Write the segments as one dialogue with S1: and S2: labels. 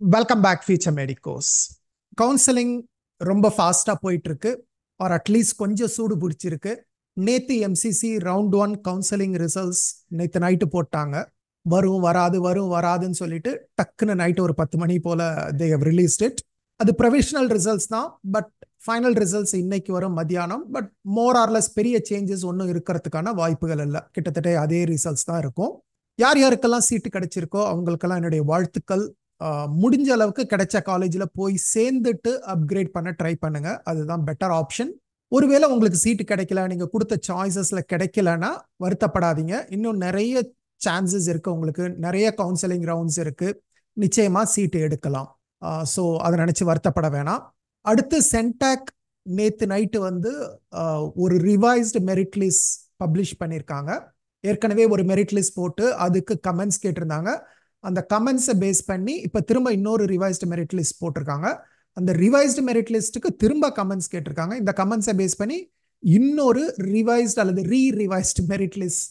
S1: Welcome back future medicos counselling ரொம்ப ஃபாஸ்ட்டாக போயிட்டு இருக்கு ஆர் அட்லீஸ்ட் கொஞ்சம் சூடு பிடிச்சிருக்கு. நேத்து MCC round one counselling results நேற்று நைட்டு போட்டாங்க. வரும் வராது வரும் வராதுன்னு சொல்லிட்டு டக்குன்னு நைட்டு ஒரு பத்து மணி போல தே ஹவ் ரிலீஸ்ட் இட் அது ப்ரொவிஷனல் ரிசல்ட்ஸ் தான். பட் ஃபைனல் ரிசல்ட்ஸ் இன்னைக்கு வரும் மத்தியானம். பட் மோர் ஆர்லெஸ் பெரிய சேஞ்சஸ் ஒன்றும் இருக்கிறதுக்கான வாய்ப்புகள் இல்லை. கிட்டத்தட்ட அதே ரிசல்ட்ஸ் தான் இருக்கும். யார் யாருக்கெல்லாம் சீட்டு கிடைச்சிருக்கோ அவங்களுக்கெல்லாம் என்னுடைய வாழ்த்துக்கள். முடிஞ்ச அளவுக்கு கிடைச்ச காலேஜில் போய் சேர்ந்துட்டு அப்கிரேட் பண்ண ட்ரை பண்ணுங்க. அதுதான் பெட்டர் ஆப்ஷன் ஒருவேளை உங்களுக்கு சீட்டு கிடைக்கல நீங்கள் கொடுத்த சாய்ஸஸில் கிடைக்கலன்னா வருத்தப்படாதீங்க. இன்னும் நிறைய சான்சஸ் இருக்குது உங்களுக்கு. நிறைய கவுன்சிலிங் ரவுண்ட்ஸ் இருக்குது நிச்சயமாக சீட்டு எடுக்கலாம். ஸோ அதை நினச்சி வருத்தப்பட வேணாம். அடுத்து சென்டாக் நேற்று நைட்டு வந்து ஒரு ரிவைஸ்டு மெரிட் லிஸ்ட் பப்ளிஷ் பண்ணியிருக்காங்க. ஏற்கனவே ஒரு மெரிட் லிஸ்ட் போட்டு அதுக்கு கமெண்ட்ஸ் கேட்டிருந்தாங்க. அந்த கமெண்ட்ஸை பேஸ் பண்ணி இப்போ திரும்ப இன்னொரு ரிவைஸ்டு மெரிட் லிஸ்ட் போட்டிருக்காங்க. அந்த ரிவைஸ்டு மெரிட் லிஸ்ட்டுக்கு திரும்ப கமெண்ட்ஸ் கேட்டிருக்காங்க. இந்த கமெண்ட்ஸை பேஸ் பண்ணி இன்னொரு ரிவைஸ்டு அல்லது re revised merit list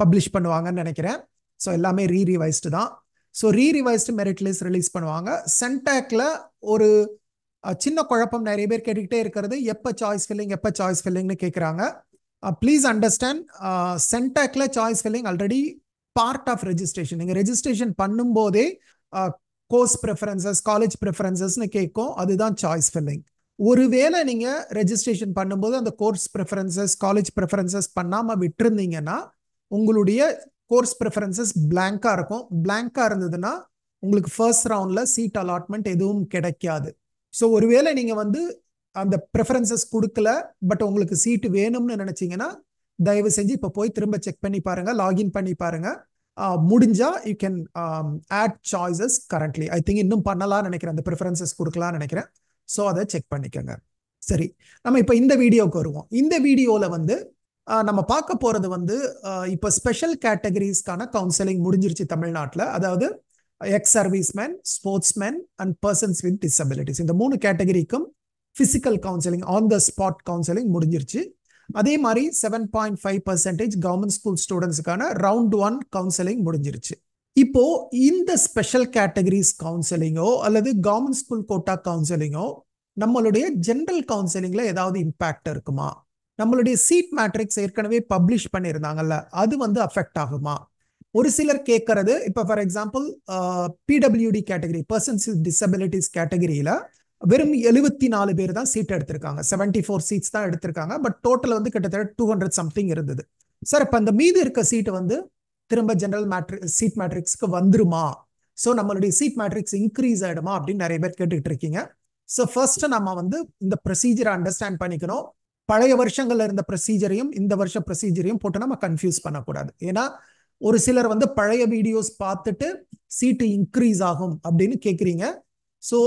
S1: publish பண்ணுவாங்கன்னு நினைக்கிறேன். ஸோ எல்லாமே ரீ ரிவைஸ்டு தான். So re revised merit list release பண்ணுவாங்க. சென்டாக்ல ஒரு சின்ன குழப்பம் நிறைய பேர் கேட்டுக்கிட்டே இருக்கிறது. எப்போ சாய்ஸ் ஃபில்லிங் எப்போ சாய்ஸ் ஃபில்லிங்னு கேட்குறாங்க please understand சென்டாக்ல choice filling already part of registration நீங்கள் ரெஜிஸ்ட்ரேஷன் பண்ணும்போதே கோர்ஸ் ப்ரிஃபரன்சஸ் காலேஜ் ப்ரிஃபரன்சஸ்னு கேட்கும் அதுதான் சாய்ஸ் ஃபில்லிங் ஒருவேளை நீங்கள் ரெஜிஸ்ட்ரேஷன் பண்ணும்போது அந்த கோர்ஸ் ப்ரிஃபரன்சஸ் காலேஜ் ப்ரிஃபரன்சஸ் பண்ணாமல் விட்டுருந்தீங்கன்னா உங்களுடைய கோர்ஸ் ப்ரிஃபரன்சஸ் பிளாங்காக இருக்கும். பிளாங்காக இருந்ததுன்னா உங்களுக்கு ஃபர்ஸ்ட் ரவுண்டில் சீட் அலாட்மெண்ட் எதுவும் கிடைக்காது. ஸோ ஒருவேளை நீங்கள் வந்து அந்த ப்ரிஃபரன்சஸ் கொடுக்கல பட் உங்களுக்கு சீட்டு வேணும்னு நினச்சிங்கன்னா தயவு செஞ்சு இப்போ போய் திரும்ப செக் பண்ணி பாருங்க லாகின் பண்ணி பாருங்க. முடிஞ்சா you can add choices currently I think இன்னும் பண்ணலாம்னு நினைக்கிறேன். அந்த ப்ரிஃபரன்சஸ் கொடுக்கலாம்னு நினைக்கிறேன். ஸோ அதை செக் பண்ணிக்கோங்க. சரி. நம்ம இப்போ இந்த வீடியோவுக்கு வருவோம். இந்த வீடியோவில் வந்து நம்ம பார்க்க போகிறது வந்து இப்போ ஸ்பெஷல் கேட்டகரிஸ்க்கான கவுன்சிலிங் முடிஞ்சிருச்சு தமிழ்நாட்டில். அதாவது ex serviceman sportsman and persons with disabilities இந்த மூணு கேட்டகரிக்கும் physical counselling on the spot counselling முடிஞ்சிருச்சு. அதே மாதிரி seven point five percentage government school ஸ்டூடெண்ட்ஸுக்கான round one counselling முடிஞ்சிருச்சு. இப்போ இந்த ஸ்பெஷல் கேட்டகரிஸ் கவுன்சிலிங்கோ அல்லது கவர்மெண்ட் ஸ்கூல் கோட்டா கவுன்சிலிங்கோ நம்மளுடைய ஜென்ரல் கவுன்சிலிங்ல ஏதாவது இம்பாக்ட் இருக்குமா? நம்மளுடைய சீட் மேட்ரிக்ஸ் ஏற்கனவே பப்ளிஷ் பண்ணியிருந்தாங்கல்ல அது வந்து அஃபெக்ட் ஆகுமா? ஒரு சிலர் கேட்கறது இப்போ for example PWD category persons with disabilities கேட்டகரியில வெறும் எழுபத்தி நாலு பேர் தான் சீட் எடுத்திருக்காங்க. செவன்டி ஃபோர் சீட்ஸ் தான் எடுத்திருக்காங்க. பட் டோட்டல் வந்து கிட்டத்தட்ட டூ ஹண்ட்ரட் சம்திங் இருந்தது. சார் இப்போ அந்த மீது இருக்க சீட்டு வந்து திரும்ப ஜென்ரல் மேட்ரிக் சீட் மேட்ரிக்ஸ்க்கு வந்துருமா? ஸோ நம்மளுடைய சீட் மேட்ரிக்ஸ் இன்க்ரீஸ் ஆகிடுமா அப்படின்னு நிறைய பேர் கேட்டுக்கிட்டு இருக்கீங்க. ஸோ ஃபர்ஸ்ட் நம்ம வந்து இந்த ப்ரொசீஜரை அண்டர்ஸ்டாண்ட் பண்ணிக்கணும். பழைய வருஷங்கள்ல இருந்த ப்ரொசீஜரையும் இந்த வருஷ ப்ரொசீஜரையும் போட்டு நம்ம கன்ஃபியூஸ் பண்ணக்கூடாது. ஏன்னா ஒரு சிலர் வந்து பழைய வீடியோஸ் பார்த்துட்டு சீட்டு இன்க்ரீஸ் ஆகும் அப்படின்னு கேட்குறீங்க ஸோ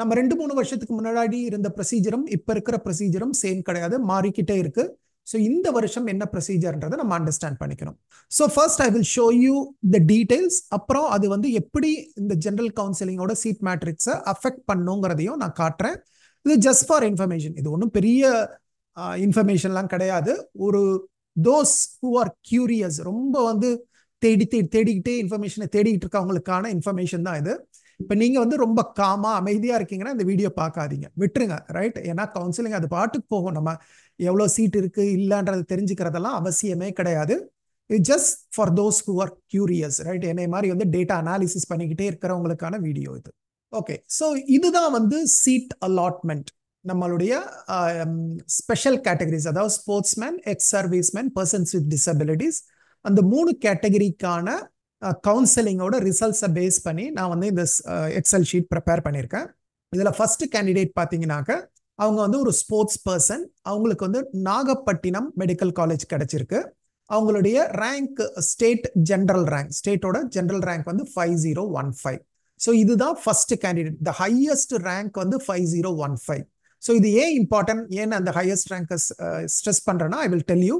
S1: நம்ம ரெண்டு மூணு வருஷத்துக்கு முன்னாடி இருந்த ப்ரொசீஜரும் இப்போ இருக்கிற ப்ரொசீஜரும் சேம் கிடையாது மாறிக்கிட்டே இருக்கு. ஸோ இந்த வருஷம் என்ன ப்ரொசீஜர்ன்றதை நம்ம அண்டர்ஸ்டாண்ட் பண்ணிக்கணும். So first I will show you the details அப்புறம் அது வந்து எப்படி இந்த ஜென்ரல் கவுன்சிலிங்கோட சீட் மேட்ரிக்ஸை அஃபெக்ட் பண்ணுங்கிறதையும் நான் காட்டுறேன். இது ஜஸ்ட் ஃபார் இன்ஃபர்மேஷன் இது ஒன்றும் பெரிய இன்ஃபர்மேஷன்லாம் கிடையாது. ஒரு தோஸ் ஹூ ஆர் கியூரியஸ் ரொம்ப வந்து தேடி தேடி தேடிக்கிட்டே இன்ஃபர்மேஷனை தேடிக்கிட்டு இருக்கவங்களுக்கான இன்ஃபர்மேஷன் தான் இது. இப்போ நீங்கள் வந்து ரொம்ப காமாக அமைதியாக இருக்கீங்கன்னா இந்த வீடியோ பார்க்காதீங்க. விட்டுருங்க ரைட் ஏன்னா கவுன்சிலிங் அது பாட்டுக்கு போகும். நம்ம எவ்வளோ சீட் இருக்கு இல்லைன்றது தெரிஞ்சுக்கிறதெல்லாம் அவசியமே கிடையாது. It just for those who are curious right என்னை மாதிரி வந்து டேட்டா அனாலிசிஸ் பண்ணிக்கிட்டே இருக்கிறவங்களுக்கான வீடியோ இது. ஓகே ஸோ இதுதான் வந்து சீட் அலாட்மெண்ட் நம்மளுடைய ஸ்பெஷல் கேட்டகரிஸ் அதாவது sportsman ex serviceman persons with disabilities அந்த மூணு கேட்டகரிக்கான கவுன்சிலிங்கோட ரிசல்ட்ஸை பேஸ் பண்ணி நான் வந்து இந்த எக்ஸல் ஷீட் ப்ரிப்பேர் பண்ணியிருக்கேன். இதில் ஃபர்ஸ்ட் கேண்டிடேட் பார்த்தீங்கன்னாக்க அவங்க வந்து ஒரு ஸ்போர்ட்ஸ் பர்சன் அவங்களுக்கு வந்து நாகப்பட்டினம் மெடிக்கல் காலேஜ் கிடைச்சிருக்கு. அவங்களுடைய ரேங்க் ஸ்டேட் ஜென்ரல் ரேங்க் ஸ்டேட்டோட ஜென்ரல் ரேங்க் வந்து five zero one five so இதுதான் first candidate the highest rank வந்து five zero one five so இது ஏன் இம்பார்ட்டன்ட் ஏன் அந்த ஹையஸ்ட் ரேங்கை ஸ்ட்ரெஸ் பண்ணுறேன்னா I will tell you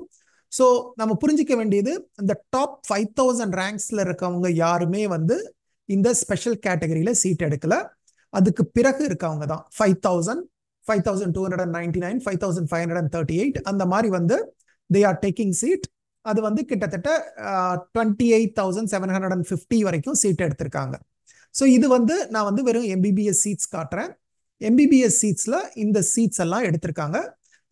S1: so நம்ம புரிஞ்சிக்க வேண்டியது இந்த டாப் ஃபைவ் தௌசண்ட் ரேங்க்ஸில் இருக்கவங்க யாருமே வந்து இந்த ஸ்பெஷல் கேட்டகரியில் சீட் எடுக்கல. அதுக்கு பிறகு இருக்கவங்க தான். Five thousand five thousand two hundred ninety nine five thousand five hundred thirty eight அந்த மாதிரி வந்து தே ஆர் டேக்கிங் சீட் அது வந்து கிட்டத்தட்ட twenty eight thousand seven hundred and fifty வரைக்கும் சீட் எடுத்திருக்காங்க. ஸோ இது வந்து நான் வந்து வெறும் எம்பிபிஎஸ் சீட்ஸ் காட்டுறேன். எம்பிபிஎஸ் சீட்ஸில் இந்த சீட்ஸ் எல்லாம் எடுத்திருக்காங்க.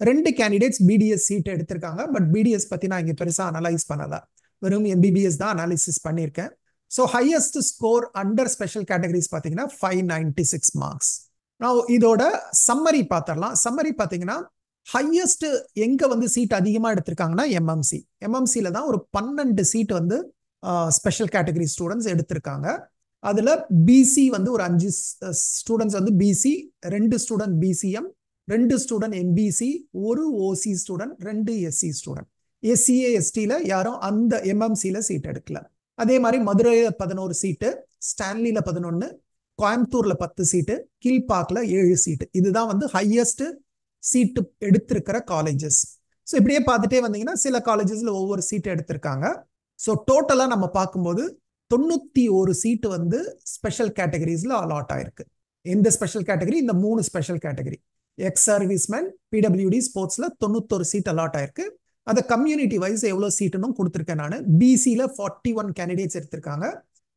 S1: ரெண்டு கேண்டிடேட்ஸ் பிடிஎஸ் சீட்டை எடுத்திருக்காங்க. பட் பிடிஎஸ் பற்றி நான் இங்கே பெருசாக அனலைஸ் பண்ணல. வெறும் எம்பிபிஎஸ் தான் அனாலிசிஸ் பண்ணியிருக்கேன். So highest score under special categories பார்த்தீங்கன்னா ஃபைவ் நைன்டி சிக்ஸ் மார்க்ஸ் நான் இதோட சம்மரி பார்த்துடலாம். சம்மரி பார்த்தீங்கன்னா ஹையஸ்ட் எங்கே வந்து சீட் அதிகமாக எடுத்திருக்காங்கன்னா எம்எம்சி எம்எம்சியில் தான் ஒரு பன்னெண்டு சீட் வந்து ஸ்பெஷல் கேட்டகரி ஸ்டூடெண்ட்ஸ் எடுத்திருக்காங்க. அதில் பிசி வந்து ஒரு அஞ்சு ஸ்டூடெண்ட்ஸ் வந்து பிசி ரெண்டு ஸ்டூடெண்ட் பிசிஎம் ரெண்டு ஸ்டூடெண்ட் எம்பிசி ஒரு ஓசி ஸ்டூடெண்ட் ரெண்டு எஸ்சி ஸ்டூடெண்ட் எஸ்சிஏ எஸ்டியில் யாரும் அந்த எம்எம்சியில் சீட் எடுக்கல. அதே மாதிரி மதுரையில் பதினோரு சீட்டு ஸ்டான்லியில் பதினொன்று கோயம்புத்தூரில் பத்து சீட்டு கீழ்பாக்கில் ஏழு சீட்டு இதுதான் வந்து ஹையஸ்ட் சீட்டு எடுத்திருக்கிற காலேஜஸ் ஸோ இப்படியே பார்த்துட்டே வந்தீங்கன்னா சில காலேஜஸில் ஒவ்வொரு சீட்டு எடுத்திருக்காங்க. ஸோ டோட்டலாக நம்ம பார்க்கும்போது தொண்ணூற்றி ஒரு சீட்டு வந்து ஸ்பெஷல் கேட்டகரிஸில் அலாட் ஆயிருக்கு. எந்த ஸ்பெஷல் கேட்டகரி இந்த மூணு special category ex serviceman PWD ஸ்போர்ட்ஸில் தொண்ணூத்தொரு சீட் அலாட் ஆயிருக்கு. அதை கம்யூனிட்டி வைஸ் எவ்வளோ சீட்டுன்னு கொடுத்துருக்கேன் நான். பிசியில் ஃபார்ட்டி ஒன் கேண்டிடேட்ஸ் எடுத்திருக்காங்க.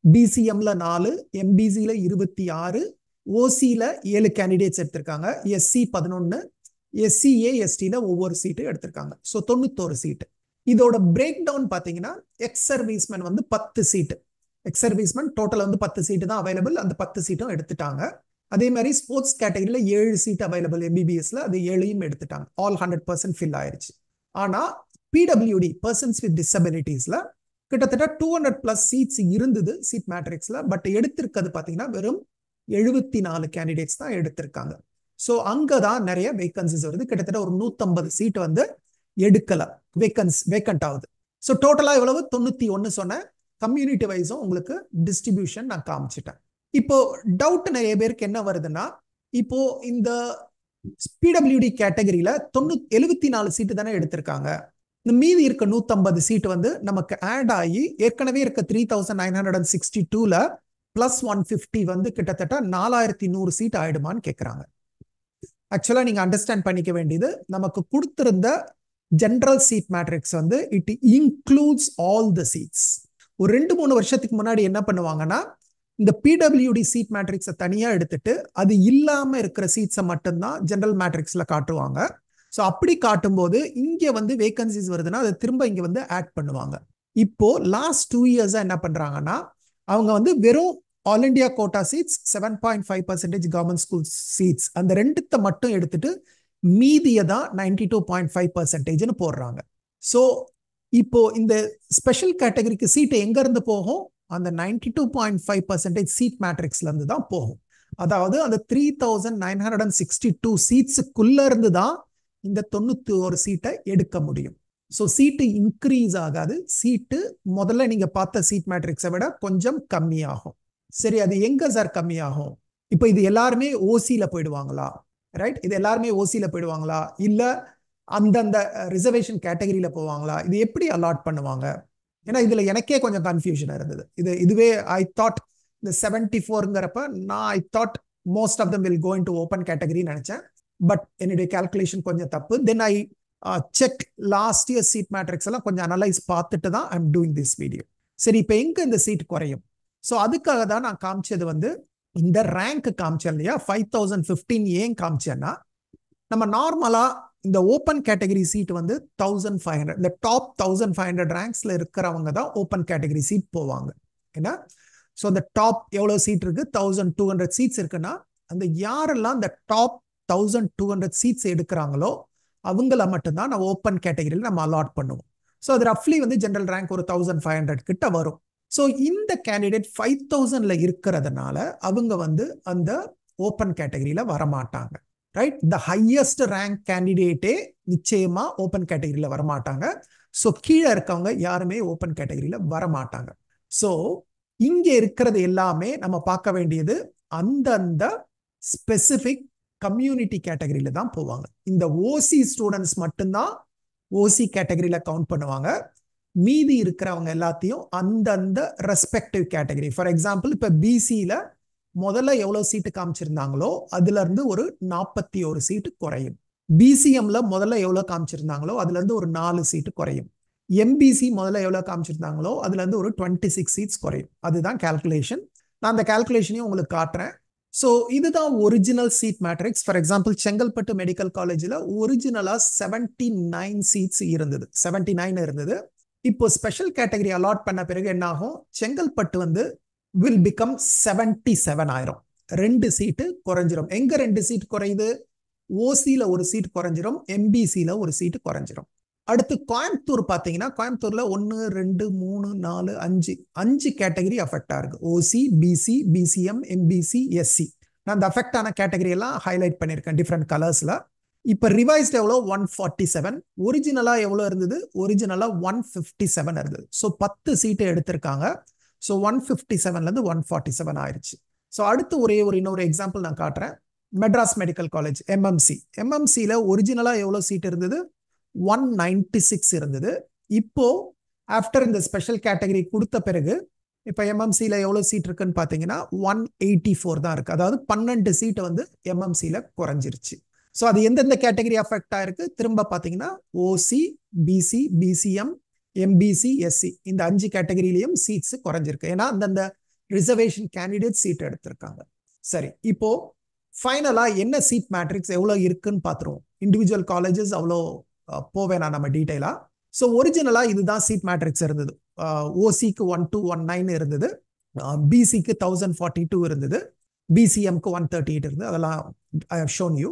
S1: பிசிஎம்ல நாலு எம்பிசியில் இருபத்தி ஆறு ஓசியில் ஏழு கேண்டிடேட்ஸ் எடுத்திருக்காங்க. எஸ்சி பதினொன்று எஸ்சிஏ எஸ்டியில் ஒவ்வொரு சீட்டு எடுத்திருக்காங்க. ஸோ தொண்ணூத்தோரு சீட்டு இதோட பிரேக் டவுன் பார்த்தீங்கன்னா எக்ஸ் சர்வீஸ்மேன் வந்து பத்து சீட்டு எக்ஸ் சர்வீஸ்மேன் டோட்டல் வந்து பத்து சீட்டு தான் அவைலபிள் அந்த பத்து சீட்டும் எடுத்துட்டாங்க. அதே மாதிரி ஸ்போர்ட்ஸ் கேட்டகரியில் ஏழு சீட் அவைலபிள் எம்பிபிஎஸ்ல அது ஏழையும் எடுத்துட்டாங்க. ஆல் ஹண்ட்ரட் பர்சன்ட் ஃபில் ஆயிடுச்சு ஆனால் பிடபிள்யூடி பர்சன்ஸ் வித் டிசபிலிட்டிஸ்ல கிட்டத்தட்ட டூ ஹண்ட்ரட் பிளஸ் சீட்ஸ் இருந்தது சீட் மேட்ரிக்ஸ்ல பட் எடுத்திருக்கிறது பார்த்தீங்கன்னா வெறும் எழுபத்தி நாலு கேண்டிடேட்ஸ் தான் எடுத்திருக்காங்க. ஸோ அங்கே தான் நிறைய வேக்கன்சிஸ் வருது. கிட்டத்தட்ட ஒரு நூற்றம்பது சீட் வந்து எடுக்கலை. வேக்கன்ஸ் வேக்கண்ட் ஆகுது. ஸோ டோட்டலாக எவ்வளவு? தொண்ணூற்றி ஒன்று சொன்னேன். கம்யூனிட்டி வைஸும் உங்களுக்கு டிஸ்ட்ரிபியூஷன் நான் காமிச்சிட்டேன். இப்போ டவுட் நிறைய பேருக்கு என்ன வருதுன்னா இப்போ இந்த பிடபிள்யூடி கேட்டகரியில தொண்ணூ எழுபத்தி நாலு சீட்டு தானே எடுத்திருக்காங்க. இந்த மீதி இருக்க நூத்தம்பது சீட் வந்து நமக்கு ஆட் ஆகி ஏற்கனவே இருக்க three thousand nine hundred and sixty டூல பிளஸ் ஒன் ஃபிஃப்டி வந்து கிட்டத்தட்ட நாலாயிரத்தி நூறு சீட் ஆயிடுமான்னு கேட்குறாங்க ஆக்சுவலாக நீங்கள் அண்டர்ஸ்டாண்ட் பண்ணிக்க வேண்டியது நமக்கு கொடுத்திருந்த ஜென்ரல் சீட் மேட்ரிக்ஸ் வந்து it includes all the seats ஒரு ரெண்டு மூணு வருஷத்துக்கு முன்னாடி என்ன பண்ணுவாங்கன்னா இந்த பிடபிள்யூடி சீட் மேட்ரிக்ஸை தனியாக எடுத்துட்டு அது இல்லாமல் இருக்கிற சீட்ஸை மட்டும்தான் ஜென்ரல் மேட்ரிக்ஸில் காட்டுவாங்க. ஸோ அப்படி காட்டும்போது இங்கே வந்து வேகன்சிஸ் வருதுன்னா அதை திரும்ப இங்கே வந்து ஆட் பண்ணுவாங்க. இப்போ லாஸ்ட் டூ இயர்ஸாக என்ன பண்ணுறாங்கன்னா அவங்க வந்து வெறும் all India quota seats seven point five percentage government school seats அந்த ரெண்டுத்தை மட்டும் எடுத்துட்டு மீதியை தான் நைன்டி டூ பாயிண்ட் ஃபைவ் பர்சன்டேஜ்னு போடுறாங்க. ஸோ இப்போ இந்த ஸ்பெஷல் கேட்டகரிக்கு சீட்டு எங்கேருந்து போகும்? அந்த ninety two point five percentage seat மேட்ரிக்ஸ்லேருந்து தான் போகும். அதாவது அந்த three thousand nine hundred and sixty two சீட்ஸுக்குள்ள இருந்து தான் இந்த தொண்ணூற்றி ஒரு சீட்டை எடுக்க முடியும். ஸோ சீட்டு இன்க்ரீஸ் ஆகாது. சீட்டு முதல்ல நீங்கள் பார்த்த சீட் மேட்ரிக்ஸை விட கொஞ்சம் கம்மியாகும். சரி அது எங்கே சார் கம்மியாகும்? இப்போ இது எல்லாருமே ஓசியில் போயிடுவாங்களா? ரைட் இது எல்லாருமே ஓசியில் போயிடுவாங்களா? இல்லை அந்தந்த ரிசர்வேஷன் கேட்டகரியில் போவாங்களா? இது எப்படி அலாட் பண்ணுவாங்க? ஏன்னா இதுல எனக்கே கொஞ்சம் கன்ஃபியூஷன் இருந்தது. இது இதுவே ஐ தாட் இந்த செவன்டி ஃபோருங்கிறப்ப நான் I thought most of them will going to open கேட்டகரின்னு நினைச்சேன். பட் என்னுடைய கால்குலேஷன் கொஞ்சம் தப்பு. Then I check last year seat matrix எல்லாம் கொஞ்சம் அனலைஸ் பார்த்துட்டு தான் ஐம் டூயிங் திஸ் வீடியோ சரி இப்போ எங்க இந்த சீட் குறையும்? ஸோ அதுக்காக தான் நான் காமிச்சது வந்து இந்த ரேங்க் காமிச்சேன் இல்லையா? ஃபைவ் தௌசண்ட் ஃபிஃப்டீன் ஏன் காமிச்சேன்னா நம்ம நார்மலா இந்த ஓப்பன் கேட்டகரி சீட் வந்து தௌசண்ட் ஃபைவ் ஹண்ட்ரட் இந்த டாப் தௌசண்ட் ஃபைவ் ஹண்ட்ரட் ரேங்க்ஸில் இருக்கிறவங்க தான் ஓப்பன் கேட்டகரி சீட் போவாங்க. ஏன்னா ஸோ அந்த டாப் எவ்வளோ சீட் இருக்குது தௌசண்ட் டூ ஹண்ட்ரட் சீட்ஸ் இருக்குன்னா அந்த யாரெல்லாம் இந்த top thousand two hundred seats எடுக்கிறாங்களோ அவங்கள மட்டும்தான் நான் ஓப்பன் கேட்டகரியில் நம்ம அலாட் பண்ணுவோம். ஸோ அது ரஃப்லி வந்து ஜென்ரல் ரேங்க் ஒரு தௌசண்ட் ஃபைவ் ஹண்ட்ரட் கிட்ட வரும். ஸோ இந்த கேண்டிடேட் ஃபைவ் தௌசண்டில் இருக்கிறதுனால அவங்க வந்து அந்த ஓப்பன் கேட்டகரியில் வரமாட்டாங்க. ரைட் த ஹையஸ்ட் ரேங்க் கேண்டிடேட்டே நிச்சயமா ஓப்பன் கேட்டகரியில வரமாட்டாங்க. ஸோ கீழே இருக்கவங்க யாருமே ஓப்பன் கேட்டகரியில வரமாட்டாங்க. ஸோ இங்க இருக்கிறது எல்லாமே நம்ம பார்க்க வேண்டியது அந்தந்த ஸ்பெசிஃபிக் கம்யூனிட்டி கேட்டகரியில தான் போவாங்க. இந்த ஓசி ஸ்டூடெண்ட்ஸ் மட்டும்தான் ஓசி கேட்டகரியில கவுண்ட் பண்ணுவாங்க. மீதி இருக்கிறவங்க எல்லாத்தையும் அந்தந்த ரெஸ்பெக்டிவ் கேட்டகரி ஃபார் எக்ஸாம்பிள் இப்போ பிசியில் முதல்ல எவ்வளோ சீட்டு காமிச்சிருந்தாங்களோ அதுல இருந்து ஒரு நாற்பத்தி ஒரு சீட்டு குறையும் பிசிஎம்ல முதல்ல எவ்வளோ காமிச்சிருந்தாங்களோ அதுல இருந்து ஒரு நாலு சீட்டு குறையும். எம்பிசி முதல்ல எவ்வளோ காமிச்சிருந்தாங்களோ அதுல இருந்து ஒரு டுவெண்ட்டி சிக்ஸ் சீட்ஸ் குறையும். அதுதான் கால்குலேஷன் நான் அந்த கால்குலேஷனையும் உங்களுக்கு காட்டுறேன். ஸோ இதுதான் original seat matrix for example Chengalpattu medical காலேஜில் ஒரிஜினலாக செவன்டி நைன் சீட்ஸ் இருந்தது. செவன்டி நைன் இருந்தது. இப்போ ஸ்பெஷல் கேட்டகரி அலாட் பண்ண பிறகு என்னாகும்? செங்கல்பட்டு வந்து வில் பிகம் செவன்டி செவன் ஆயிரும். ரெண்டு சீட்டு குறைஞ்சிரும். எங்க ரெண்டு சீட் குறையுது? ஓசியில் ஒரு சீட் குறைஞ்சிரும். எம்பிசியில் ஒரு சீட்டு குறைஞ்சிரும். அடுத்து கோயம்புத்தூர் பார்த்தீங்கன்னா கோயம்புத்தூர்ல ஒன்று ரெண்டு மூணு நாலு அஞ்சு. அஞ்சு கேட்டகரி அஃபெக்ட் இருக்குது OC BC BCM MBC SC நான் அந்த அஃபெக்ட் ஆன கேட்டகரி எல்லாம் ஹைலைட் பண்ணியிருக்கேன் டிஃப்ரெண்ட் கலர்ஸ்ல இப்போ ரிவைஸ்ட் எவ்வளோ? ஒன் ஃபார்ட்டி செவன் ஒரிஜினலாக எவ்வளோ இருந்தது? ஒரிஜினலாக ஒன் ஃபிஃப்டி செவன் இருந்தது. ஸோ பத்து சீட்டு எடுத்திருக்காங்க. ஸோ ஒன் ஃபிஃப்டி செவன்லேருந்து ஒன் ஃபார்ட்டி செவன் ஆயிடுச்சு ஸோ அடுத்து ஒரே ஒரு இன்னொரு எக்ஸாம்பிள் நான் காட்டுறேன். மெட்ராஸ் மெடிக்கல் காலேஜ் எம்எம்சி எம்எம்சியில் ஒரிஜினலாக எவ்வளோ சீட் இருந்தது ஒன் நைன்டி சிக்ஸ் இருந்தது? இப்போ ஆஃப்டர் இந்த ஸ்பெஷல் கேட்டகரி கொடுத்த பிறகு இப்போ எம்எம்சியில் எவ்வளோ சீட் இருக்குன்னு பார்த்தீங்கன்னா ஒன் எயிட்டி ஃபோர் தான் இருக்குது அதாவது பன்னெண்டு சீட்டு வந்து எம்எம்சியில் குறைஞ்சிருச்சு. ஸோ அது எந்தெந்த கேட்டகரி அஃபெக்ட் ஆயிருக்கு? திரும்ப பார்த்தீங்கன்னா OC BC BCM MBC SC இந்த அஞ்சு கேட்டகரியிலையும் சீட்ஸ் குறைஞ்சிருக்கு. ஏன்னா அந்தந்த ரிசர்வேஷன் கேண்டிடேட் சீட் எடுத்திருக்காங்க. சரி இப்போ ஃபைனலா என்ன சீட் மேட்ரிக்ஸ் எவ்வளோ இருக்குன்னு பார்த்துருவோம். இண்டிவிஜுவல் காலேஜஸ் அவ்வளோ போவேனா நம்ம டீட்டெயிலா ஸோ ஒரிஜினலா இதுதான் சீட் மேட்ரிக்ஸ் இருந்தது. ஓசிக்கு ஒன் டூ ஒன் நைன் இருந்தது. பிசிக்கு தௌசண்ட் ஃபார்ட்டி டூ இருந்தது. பிசிஎம்க்கு ஒன் தேர்ட்டி எயிட் இருந்தது. அதெல்லாம் I have shown you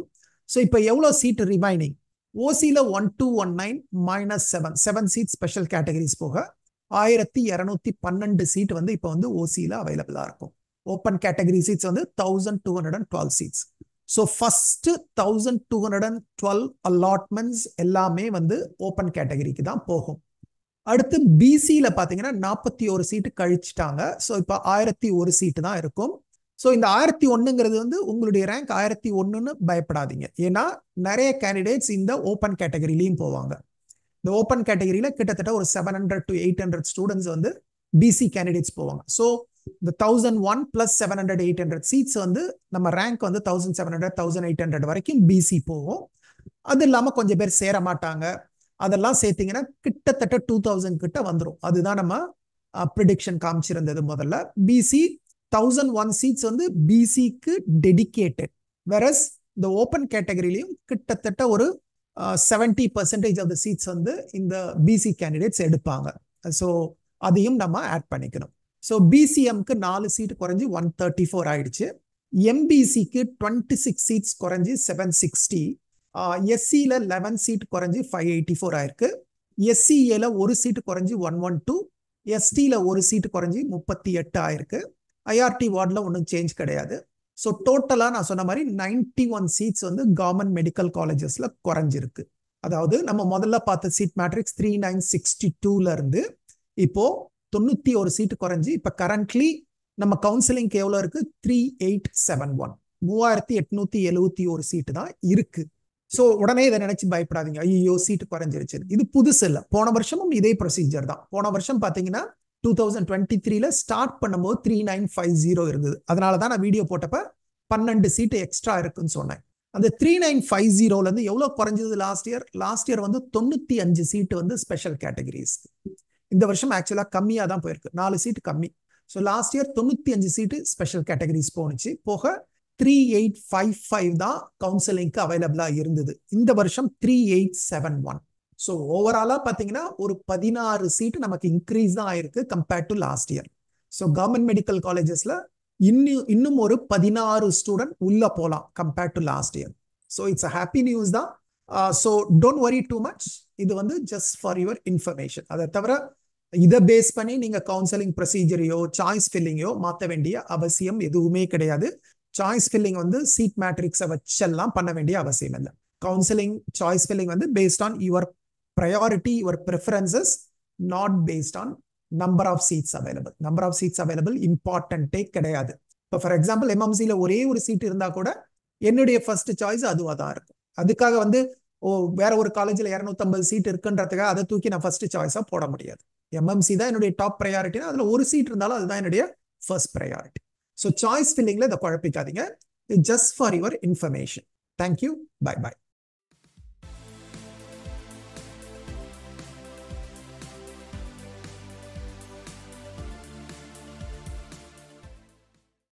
S1: so இப்போ எவ்வளோ சீட் ரிமைனிங் ஓசியில் one two one nine minus seven seven seat special categories போக ஆயிரத்தி இரநூத்தி பன்னெண்டு சீட் வந்து இப்போ வந்து ஓசியில் அவைலபிளாக இருக்கும். ஓப்பன் கேட்டகரி சீட்ஸ் வந்து thousand two hundred and twelve seats so first thousand two hundred and twelve allotments எல்லாமே வந்து ஓப்பன் கேட்டகரிக்கு தான் போகும். அடுத்து பிசியில் பார்த்தீங்கன்னா நாற்பத்தி ஒரு சீட்டு கழிச்சிட்டாங்க. ஸோ இப்போ ஆயிரத்தி ஒரு சீட்டு தான் இருக்கும். ஸோ இந்த ஆயிரத்தி ஒன்றுங்கிறது வந்து உங்களுடைய ரேங்க் ஆயிரத்தி ஒன்றுன்னு பயப்படாதீங்க. ஏன்னா நிறைய கேண்டிடேட்ஸ் இந்த ஓப்பன் கேட்டகரிலையும் போவாங்க. இந்த ஓப்பன் கேட்டகரியில் கிட்டத்தட்ட ஒரு seven hundred to eight hundred students வந்து பிசி கேண்டிடேட்ஸ் போவாங்க. ஸோ இந்த thousand one plus seven hundred eight hundred seats வந்து நம்ம ரேங்க் வந்து thousand seven hundred thousand eight hundred வரைக்கும் பிசி போகும். அது இல்லாமல் கொஞ்சம் பேர் சேர மாட்டாங்க. அதெல்லாம் சேர்த்தீங்கன்னா கிட்டத்தட்ட டூ தௌசண்ட் கிட்ட வந்துடும் அதுதான் நம்ம ப்ரிடிக்ஷன் காமிச்சிருந்தது முதல்ல. பிசி தௌசண்ட் ஒன் சீட்ஸ் வந்து பிசிக்கு டெடிக்கேட்டட் வெரஸ் இந்த ஓப்பன் கேட்டகரிலையும் கிட்டத்தட்ட ஒரு seventy percentage of the seats வந்து இந்த பிசி கேண்டிடேட்ஸ் எடுப்பாங்க. ஸோ அதையும் நம்ம ஆட் பண்ணிக்கணும். ஸோ பிசிஎம்க்கு நாலு சீட் குறைஞ்சி ஒன் தேர்ட்டி ஃபோர் ஆயிடுச்சு எம்பிசிக்கு டுவெண்ட்டி சிக்ஸ் சீட்ஸ் குறைஞ்சி செவன் சிக்ஸ்டி எஸ்சியில் லெவன் சீட் குறைஞ்சி ஃபைவ் எயிட்டி ஃபோர் ஆயிருக்கு எஸ்சிஏல ஒரு சீட்டு குறைஞ்சி ஒன் ஒன் டூ எஸ்டியில் ஒரு சீட்டு குறைஞ்சி முப்பத்தி எட்டு ஆயிருக்கு. ஐஆர்டி வார்டில் ஒன்றும் சேஞ்ச் கிடையாது. ஸோ டோட்டலாக நான் சொன்ன மாதிரி நைன்டி ஒன் சீட்ஸ் வந்து கவர்மெண்ட் மெடிக்கல் காலேஜஸில் குறைஞ்சிருக்கு. அதாவது நம்ம முதல்ல பார்த்த seat matrix three nine sixty டூலேருந்து இப்போது தொண்ணூற்றி ஒரு சீட்டு குறைஞ்சி இப்போ கரண்ட்லி நம்ம கவுன்சிலிங்க்கு எவ்வளோ இருக்குது த்ரீ எயிட் செவன் ஒன் மூவாயிரத்தி எட்நூத்தி எழுவத்தி ஒரு சீட்டு தான் இருக்கு. ஸோ உடனே இதை நினைச்சு பயப்படாதீங்க. ஐயோ சீட்டு குறைஞ்சிருச்சு இது புதுசு இல்லை. போன வருஷமும் இதே ப்ரொசீஜர் தான். போன வருஷம் பார்த்தீங்கன்னா டூ தௌசண்ட் டுவெண்ட்டி த்ரீல ஸ்டார்ட் பண்ணும்போது த்ரீ நைன் ஃபைவ் ஜீரோ இருந்தது. அதனால தான் நான் வீடியோ போட்டப்ப பன்னெண்டு சீட்டு எக்ஸ்ட்ரா இருக்குன்னு சொன்னேன். அந்த த்ரீ நைன் ஃபைவ் ஜீரோலேருந்து எவ்வளோ குறைஞ்சது லாஸ்ட் இயர் லாஸ்ட் இயர் வந்து தொண்ணூற்றி அஞ்சு சீட்டு வந்து ஸ்பெஷல் கேட்டகரிஸ் இந்த வருஷம் ஆக்சுவலாக கம்மியாக தான் போயிருக்கு. நாலு சீட்டு கம்மி. ஸோ லாஸ்ட் இயர் தொண்ணூற்றி அஞ்சு சீட்டு ஸ்பெஷல் கேட்டகரிஸ் போணுச்சு. போக த்ரீ எயிட் ஃபைவ் ஃபைவ் தான் கவுன்சிலிங்க்கு அவைலபிளாக இருந்தது. இந்த வருஷம் three eight seven one so ஓவராலாக பார்த்தீங்கன்னா ஒரு பதினாறு சீட்டு நமக்கு இன்க்ரீஸ் தான் ஆயிருக்கு compared to last year so government medical காலேஜஸில் இன்னும் இன்னும் ஒரு பதினாறு ஸ்டூடெண்ட் உள்ள போகலாம் compared to last year so it's a happy news தான். So don't worry too much இது வந்து ஜஸ்ட் ஃபார் யுவர் இன்ஃபர்மேஷன் அதை தவிர இதை பேஸ் பண்ணி நீங்க கவுன்சிலிங் ப்ரொசீஜரையோ சாய்ஸ் ஃபில்லிங்கோ மாற்ற வேண்டிய அவசியம் எதுவுமே கிடையாது. சாய்ஸ் ஃபில்லிங் வந்து சீட் மேட்ரிக்ஸை வச்செல்லாம் பண்ண வேண்டிய அவசியம் இல்லை. கவுன்சிலிங் சாய்ஸ் ஃபில்லிங் வந்து based on your priority your preferences not based on number of seats available number of seats available இம்பார்ட்டன்ட்டே கிடையாது. இப்போ ஃபார் எக்ஸாம்பிள் எம்எம்சியில் ஒரே ஒரு சீட் இருந்தால் கூட என்னுடைய ஃபர்ஸ்ட் சாய்ஸ் அதுவாக தான் இருக்கும். அதுக்காக வந்து ஓ வேற ஒரு காலேஜில் இரநூத்தம்பது சீட் இருக்குன்றதுக்காக அதை தூக்கி நான் ஃபர்ஸ்ட் சாய்ஸாக போட முடியாது. எம்எம்சி தான் என்னுடைய டாப் ப்ரையாரிட்டினா அதில் ஒரு சீட் இருந்தாலும் அதுதான் என்னுடைய ஃபர்ஸ்ட் ப்ரையாரிட்டி ஸோ சாய்ஸ் ஃபில்லிங்கில் இதை குழப்பிக்காதீங்க. Just for your information thank you bye bye